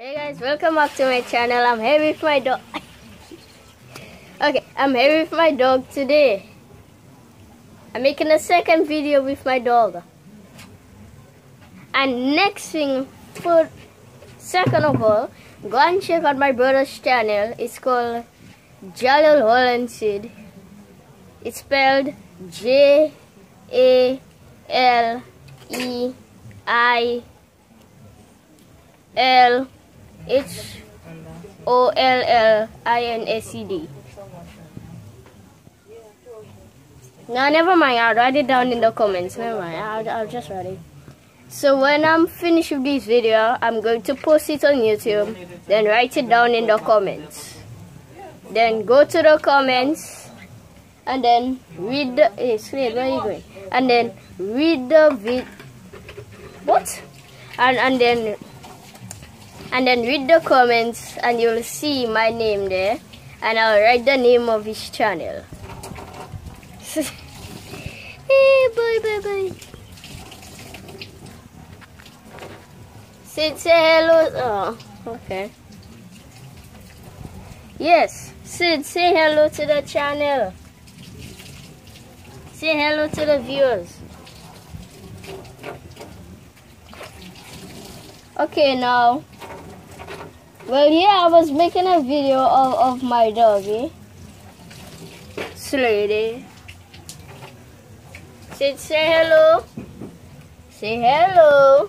Hey guys, welcome back to my channel. I'm here with my dog. okay, I'm here with my dog today. I'm making a second video with my dog. And next thing, for second of all, go and check out my brother's channel. It's called Jaleil Hollinsed. It's spelled J A L E I L H O L L I N S E D. No, never mind. I'll write it down in the comments. Never mind. I'll, I'll just write it. So when I'm finished with this video, I'm going to post it on YouTube. Then write it down in the comments. Then go to the comments and then read the. Eh, hey, Slade, where are you going? And then read the vid. What? And and then and then read the comments and you'll see my name there and I'll write the name of his channel. hey, bye bye bye. Say, say hello. Oh, okay. Yes, Sid, say hello to the channel. Say hello to the viewers. Okay, now. Well, yeah, I was making a video of, of my doggy. Slady. Say, say hello. Say hello.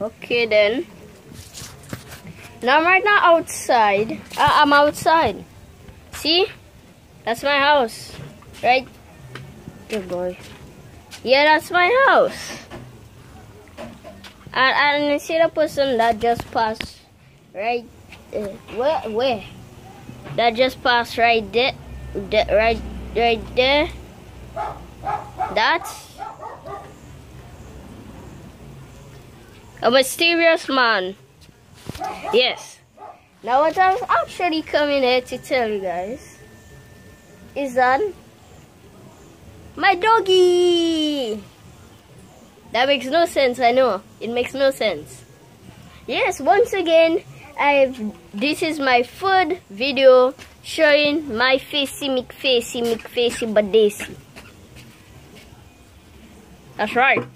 Okay, then. Now I'm right now outside. Uh, I'm outside. See? That's my house. Right? Good boy. Yeah, that's my house. And, and see the person that just passed right uh, where where? That just passed right there, there right right there. That's a mysterious man. Yes. Now what I was actually coming here to tell you guys is that my doggy that makes no sense, I know. It makes no sense. Yes, once again, I've this is my third video showing my facey McFacey McFacey Badesi. That's right.